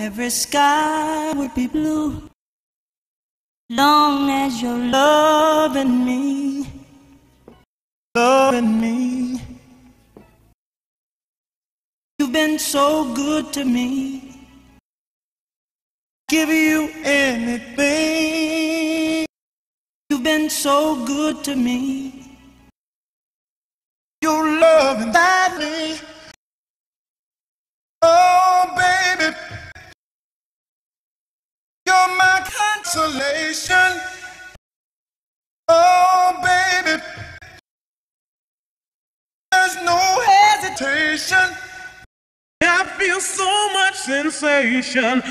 Every sky would be blue long as you're loving me, loving me. You've been so good to me. Give you anything. You've been so good to me. Your love and consolation. Oh, baby. There's no hesitation. I feel so much sensation